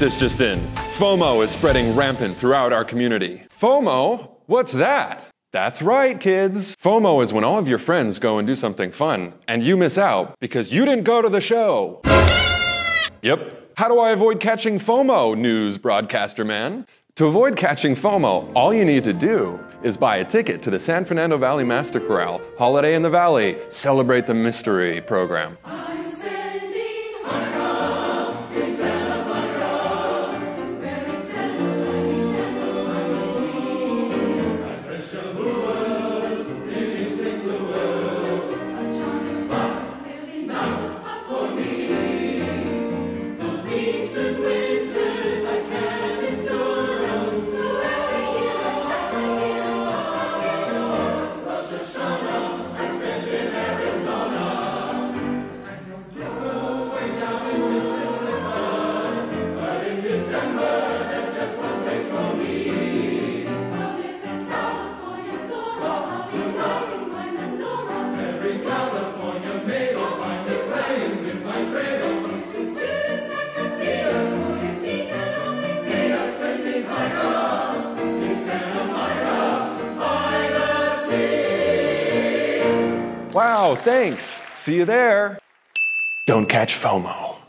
This just in. FOMO is spreading rampant throughout our community. FOMO? What's that? That's right, kids. FOMO is when all of your friends go and do something fun, and you miss out because you didn't go to the show. Yep. How do I avoid catching FOMO, news broadcaster man? To avoid catching FOMO, all you need to do is buy a ticket to the San Fernando Valley Master Chorale Holiday in the Valley Celebrate the Mystery program. Wow, thanks. See you there. Don't catch FOMO.